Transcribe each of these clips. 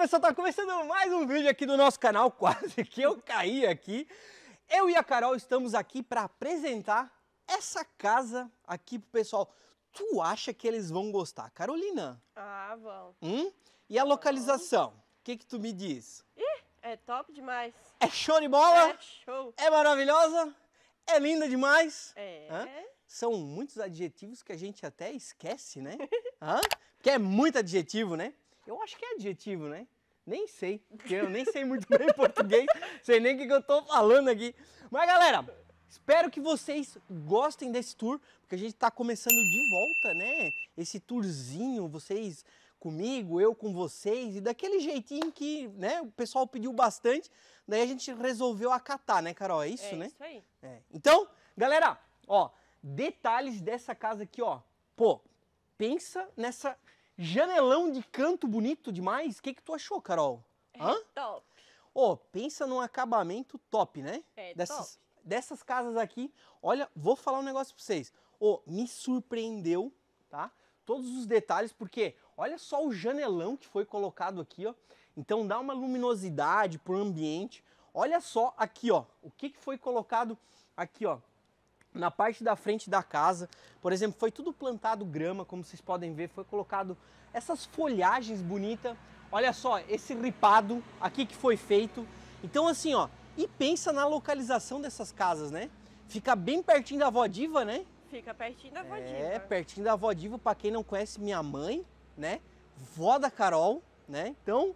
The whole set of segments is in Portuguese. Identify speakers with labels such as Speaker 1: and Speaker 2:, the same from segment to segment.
Speaker 1: pessoal, tá começando mais um vídeo aqui do nosso canal, quase que eu caí aqui. Eu e a Carol estamos aqui para apresentar essa casa aqui pro pessoal. Tu acha que eles vão gostar? Carolina?
Speaker 2: Ah, vão.
Speaker 1: Hum? E a localização? O que que tu me diz?
Speaker 2: Ih, é top demais.
Speaker 1: É show de bola?
Speaker 2: É show.
Speaker 1: É maravilhosa? É linda demais?
Speaker 2: É.
Speaker 1: Hã? São muitos adjetivos que a gente até esquece, né? Hã? Porque é muito adjetivo, né? Eu acho que é adjetivo, né? Nem sei, porque eu nem sei muito bem português, sei nem o que, que eu tô falando aqui. Mas galera, espero que vocês gostem desse tour, porque a gente tá começando de volta, né? Esse tourzinho, vocês comigo, eu com vocês, e daquele jeitinho que, né, o pessoal pediu bastante, daí a gente resolveu acatar, né, Carol? É isso,
Speaker 2: é
Speaker 1: né?
Speaker 2: isso aí.
Speaker 1: É. Então, galera, ó, detalhes dessa casa aqui, ó. Pô, pensa nessa janelão de canto bonito demais. O que que tu achou, Carol? Hã?
Speaker 2: Top.
Speaker 1: Ô, pensa num acabamento top, né?
Speaker 2: É
Speaker 1: dessas, dessas casas aqui, olha, vou falar um negócio pra vocês. Ô, me surpreendeu, tá? Todos os detalhes, porque olha só o janelão que foi colocado aqui, ó. Então dá uma luminosidade pro ambiente. Olha só aqui, ó, o que, que foi colocado aqui, ó, na parte da frente da casa. Por exemplo, foi tudo plantado grama, como vocês podem ver, foi colocado essas folhagens bonitas. Olha só, esse ripado aqui que foi feito. Então assim, ó, e pensa na localização dessas casas, né? Fica bem pertinho da Vó Diva, né?
Speaker 2: Fica pertinho da vodinha.
Speaker 1: É, pertinho da Vó Diva, pra quem não conhece minha mãe, né? Vó da Carol, né? Então,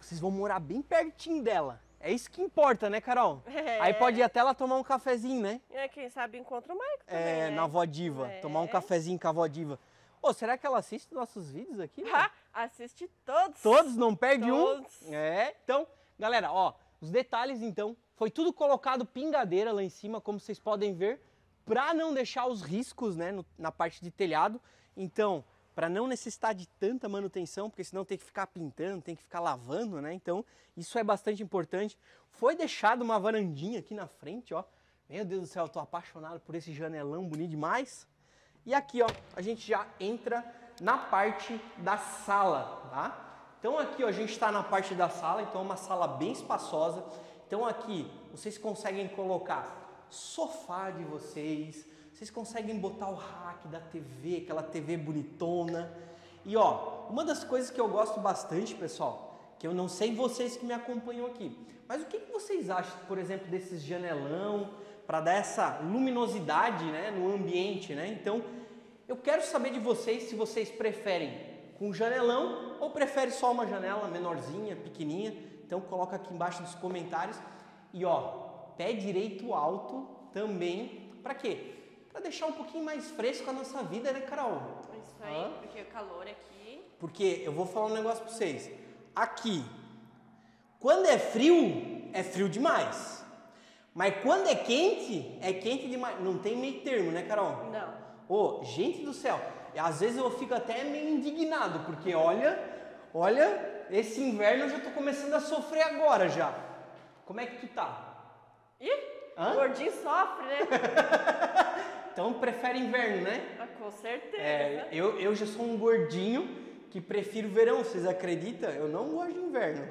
Speaker 1: vocês vão morar bem pertinho dela. É isso que importa, né, Carol?
Speaker 2: É.
Speaker 1: Aí pode ir até lá tomar um cafezinho, né?
Speaker 2: É, quem sabe encontra o Maico também,
Speaker 1: É,
Speaker 2: né?
Speaker 1: na Vó Diva.
Speaker 2: É.
Speaker 1: Tomar um cafezinho com a Vó Diva. Ô, será que ela assiste nossos vídeos aqui?
Speaker 2: Ha, assiste todos.
Speaker 1: Todos, não perde
Speaker 2: Todos.
Speaker 1: um. É, então, galera, ó, os detalhes então, foi tudo colocado pingadeira lá em cima, como vocês podem ver, pra não deixar os riscos, né, no- na parte de telhado. Então, pra não necessitar de tanta manutenção, porque senão tem que ficar pintando, tem que ficar lavando, né? Então, isso é bastante importante. Foi deixado uma varandinha aqui na frente, ó. Meu Deus do céu, eu tô apaixonado por esse janelão bonito demais. E aqui, ó, a gente já entra na parte da sala, tá? Então aqui, ó, a gente está na parte da sala, então é uma sala bem espaçosa. Então aqui vocês conseguem colocar sofá de vocês, vocês conseguem botar o rack da TV, aquela TV bonitona. E ó, uma das coisas que eu gosto bastante, pessoal, que eu não sei vocês que me acompanham aqui, mas o que, vocês acham, por exemplo, desses janelão para dar essa luminosidade, né, no ambiente, né? Então, eu quero saber de vocês se vocês preferem com janelão ou preferem só uma janela menorzinha, pequenininha. Então, coloca aqui embaixo nos comentários. E ó, pé direito alto também, para quê? Para deixar um pouquinho mais fresco a nossa vida, né, Carol?
Speaker 2: Isso aí,
Speaker 1: Hã?
Speaker 2: porque o calor aqui...
Speaker 1: Porque eu vou falar um negócio pra vocês. Aqui, quando é frio, é frio demais. Mas quando é quente, é quente demais. Não tem meio termo, né, Carol?
Speaker 2: Não.
Speaker 1: Ô, gente do céu, às vezes eu fico até meio indignado, porque olha, olha, esse inverno eu já tô começando a sofrer agora já. Como é que tu tá?
Speaker 2: Ih,
Speaker 1: Hã?
Speaker 2: o gordinho sofre, né?
Speaker 1: Então prefere inverno, né?
Speaker 2: Ah, Com certeza.
Speaker 1: É, eu, eu já sou um gordinho que prefiro verão, vocês acreditam? Eu não gosto de inverno.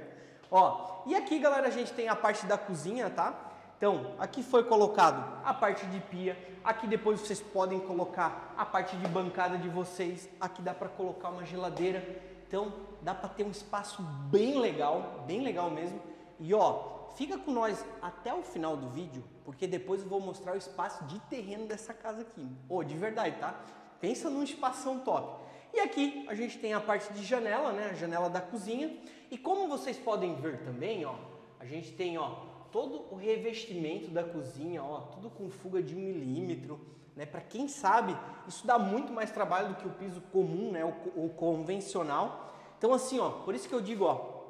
Speaker 1: Ó, e aqui, galera, a gente tem a parte da cozinha, tá? Então, aqui foi colocado a parte de pia. Aqui depois vocês podem colocar a parte de bancada de vocês. Aqui dá para colocar uma geladeira. Então, dá para ter um espaço bem legal, bem legal mesmo. E ó, fica com nós até o final do vídeo, porque depois eu vou mostrar o espaço de terreno dessa casa aqui. Ô, de verdade, tá? Pensa num espação top. E aqui a gente tem a parte de janela, né? A janela da cozinha. E como vocês podem ver também, ó, a gente tem, ó, todo o revestimento da cozinha, ó, tudo com fuga de um milímetro, né? Para quem sabe, isso dá muito mais trabalho do que o piso comum, né? O, o convencional. Então assim, ó, por isso que eu digo, ó,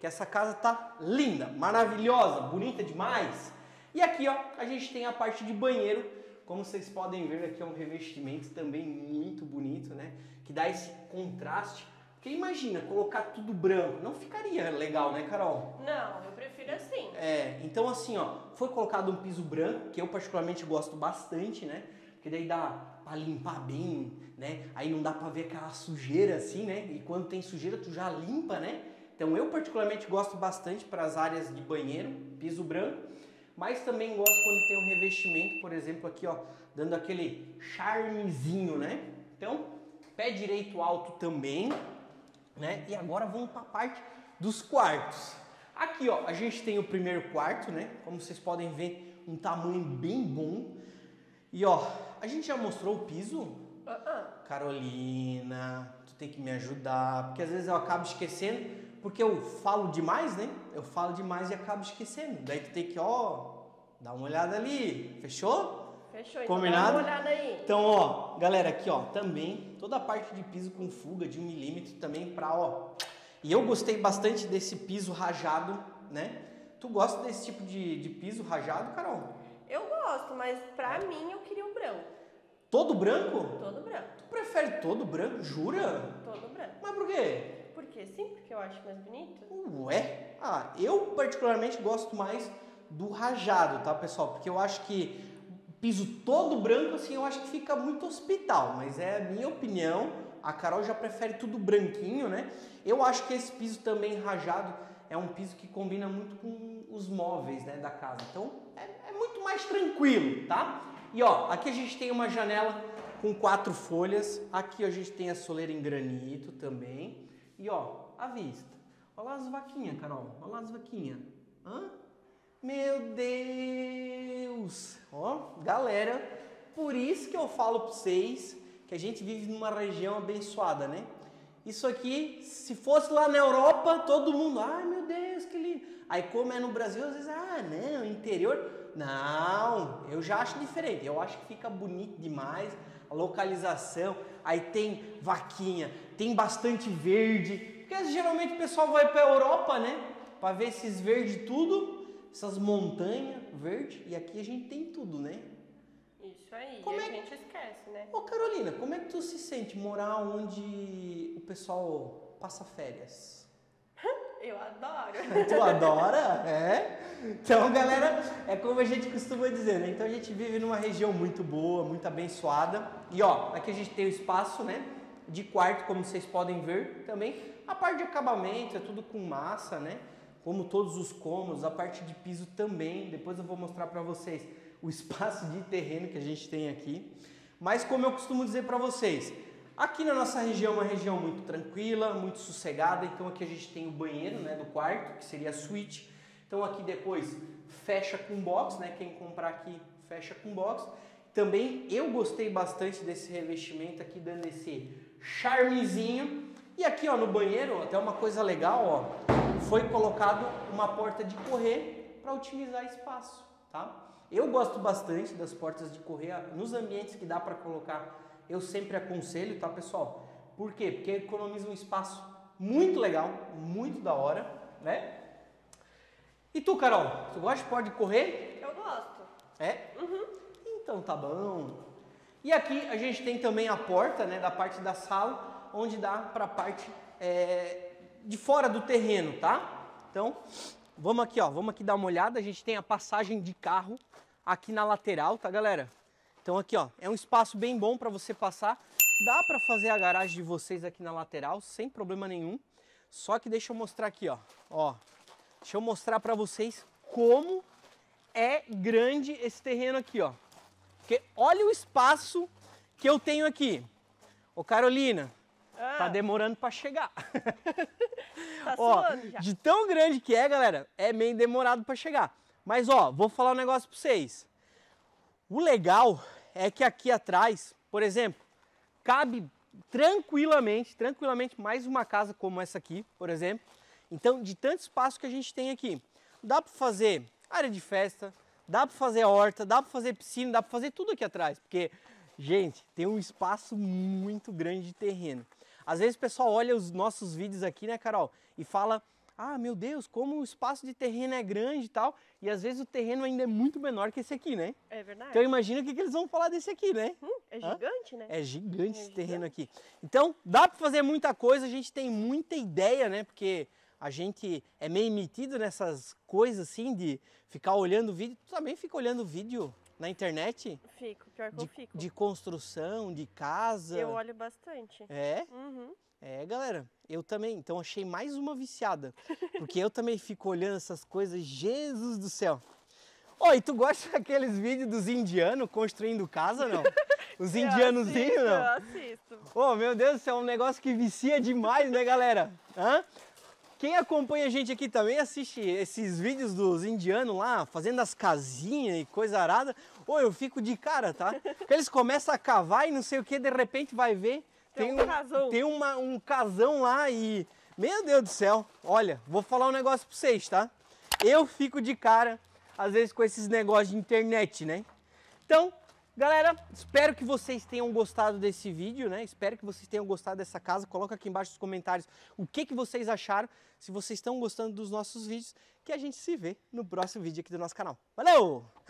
Speaker 1: que essa casa tá linda, maravilhosa, bonita demais. E aqui, ó, a gente tem a parte de banheiro. Como vocês podem ver, aqui é um revestimento também muito bonito, né? Que dá esse contraste. Porque imagina, colocar tudo branco, não ficaria legal, né, Carol?
Speaker 2: Não, eu prefiro assim.
Speaker 1: É, então assim, ó, foi colocado um piso branco, que eu particularmente gosto bastante, né? Porque daí dá pra limpar bem, né? Aí não dá pra ver aquela sujeira assim, né? E quando tem sujeira, tu já limpa, né? Então eu particularmente gosto bastante para as áreas de banheiro, piso branco, mas também gosto quando tem um revestimento, por exemplo, aqui ó, dando aquele charmezinho, né? Então, pé direito alto também, né? E agora vamos para a parte dos quartos. Aqui ó, a gente tem o primeiro quarto, né? Como vocês podem ver, um tamanho bem bom. E ó, a gente já mostrou o piso?
Speaker 2: Ah, ah.
Speaker 1: Carolina, tu tem que me ajudar, porque às vezes eu acabo esquecendo, porque eu falo demais, né? Eu falo demais e acabo esquecendo. Daí tu tem que, ó, dar uma olhada ali, fechou?
Speaker 2: Fechou, então
Speaker 1: Combinado?
Speaker 2: dá uma olhada aí.
Speaker 1: Então, ó, galera, aqui, ó, também toda a parte de piso com fuga de um milímetro também pra, ó. E eu gostei bastante desse piso rajado, né? Tu gosta desse tipo de, de piso rajado, Carol?
Speaker 2: Eu gosto, mas pra mim eu queria o branco.
Speaker 1: Todo branco?
Speaker 2: Todo branco.
Speaker 1: Tu prefere todo branco? Jura?
Speaker 2: Todo branco.
Speaker 1: Mas por quê?
Speaker 2: Por quê? Sim, porque eu acho mais bonito.
Speaker 1: Ué? Ah, eu particularmente gosto mais do rajado, tá, pessoal? Porque eu acho que piso todo branco, assim, eu acho que fica muito hospital, mas é a minha opinião. A Carol já prefere tudo branquinho, né? Eu acho que esse piso também rajado é um piso que combina muito com os móveis, né, da casa. Então, é, é muito mais tranquilo, tá? E ó, aqui a gente tem uma janela com quatro folhas. Aqui a gente tem a soleira em granito também. E ó, a vista. Olha lá as vaquinhas, Carol. Olha lá as vaquinhas. Hã? Meu Deus! Ó, galera, por isso que eu falo para vocês que a gente vive numa região abençoada, né? Isso aqui, se fosse lá na Europa, todo mundo, ai meu Deus, que lindo. Aí como é no Brasil, às vezes, ah, não, interior. Não, eu já acho diferente. Eu acho que fica bonito demais a localização. Aí tem vaquinha, tem bastante verde. Porque geralmente o pessoal vai para a Europa, né? Para ver esses verdes tudo, essas montanhas verdes. E aqui a gente tem tudo, né?
Speaker 2: Isso aí.
Speaker 1: Como
Speaker 2: e a
Speaker 1: é que-
Speaker 2: gente esquece, né?
Speaker 1: Ô Carolina, como é que tu se sente morar onde o pessoal passa férias?
Speaker 2: Eu adoro.
Speaker 1: Tu adora? É? Então, galera, é como a gente costuma dizer, né? Então a gente vive numa região muito boa, muito abençoada. E ó, aqui a gente tem o espaço, né? De quarto, como vocês podem ver também. A parte de acabamento é tudo com massa, né? Como todos os cômodos, a parte de piso também. Depois eu vou mostrar pra vocês o espaço de terreno que a gente tem aqui. Mas como eu costumo dizer pra vocês, Aqui na nossa região é uma região muito tranquila, muito sossegada, então aqui a gente tem o banheiro né, do quarto, que seria a suíte. Então aqui depois fecha com box, né? Quem comprar aqui fecha com box. Também eu gostei bastante desse revestimento aqui, dando esse charmezinho. E aqui ó, no banheiro, até uma coisa legal, ó, foi colocado uma porta de correr para otimizar espaço, tá? Eu gosto bastante das portas de correr nos ambientes que dá para colocar eu sempre aconselho, tá pessoal? Por quê? Porque economiza um espaço muito legal, muito da hora, né? E tu, Carol, tu gosta de porta de correr?
Speaker 2: Eu gosto.
Speaker 1: É? Então tá bom. E aqui a gente tem também a porta, né, da parte da sala, onde dá para a parte é, de fora do terreno, tá? Então, vamos aqui, ó, vamos aqui dar uma olhada. A gente tem a passagem de carro aqui na lateral, tá, galera? Então aqui, ó, é um espaço bem bom para você passar. Dá para fazer a garagem de vocês aqui na lateral sem problema nenhum. Só que deixa eu mostrar aqui, ó. Ó, deixa eu mostrar para vocês como é grande esse terreno aqui, ó. Porque olha o espaço que eu tenho aqui. Ô Carolina,
Speaker 2: Ah,
Speaker 1: tá demorando para chegar.
Speaker 2: tá
Speaker 1: ó,
Speaker 2: já.
Speaker 1: de tão grande que é, galera, é meio demorado para chegar. Mas ó, vou falar um negócio para vocês. O legal é que aqui atrás, por exemplo, cabe tranquilamente, tranquilamente mais uma casa como essa aqui, por exemplo. Então, de tanto espaço que a gente tem aqui, dá para fazer área de festa, dá para fazer horta, dá para fazer piscina, dá para fazer tudo aqui atrás, porque gente, tem um espaço muito grande de terreno. Às vezes o pessoal olha os nossos vídeos aqui, né, Carol, e fala: "Ah, meu Deus, como o espaço de terreno é grande e tal", e às vezes o terreno ainda é muito menor que esse aqui, né?
Speaker 2: É verdade.
Speaker 1: Então imagina o que, que eles vão falar desse aqui, né?
Speaker 2: Hum, é
Speaker 1: Hã?
Speaker 2: gigante, né?
Speaker 1: É gigante
Speaker 2: É
Speaker 1: esse terreno aqui. Então, dá para fazer muita coisa, a gente tem muita ideia, né? Porque a gente é meio metido nessas coisas assim de ficar olhando vídeo. Tu também fica olhando vídeo na internet
Speaker 2: Fico, pior que eu
Speaker 1: de,
Speaker 2: fico.
Speaker 1: de construção, de casa.
Speaker 2: Eu olho bastante.
Speaker 1: É?
Speaker 2: Uhum.
Speaker 1: É, galera, eu também. Então achei mais uma viciada. Porque eu também fico olhando essas coisas. Jesus do céu. Oi, tu gosta daqueles vídeos dos indianos construindo casa, não? Os
Speaker 2: Eu
Speaker 1: indianozinhos, não?
Speaker 2: Eu assisto.
Speaker 1: Ô, meu Deus céu, é um negócio que vicia demais, né, galera? Hã? Quem acompanha a gente aqui também assiste esses vídeos dos indianos lá, fazendo as casinhas e coisa arada. Ô, eu fico de cara, tá? Porque eles começam a cavar e não sei o que, de repente vai ver.
Speaker 2: Tem um casão.
Speaker 1: Tem uma- um casão lá e. Meu Deus do céu, olha, vou falar um negócio pra vocês, tá? Eu fico de cara, às vezes, com esses negócios de internet, né? Então, galera, espero que vocês tenham gostado desse vídeo, né? Espero que vocês tenham gostado dessa casa. Coloca aqui embaixo nos comentários o que, que vocês acharam, se vocês estão gostando dos nossos vídeos, que a gente se vê no próximo vídeo aqui do nosso canal. Valeu!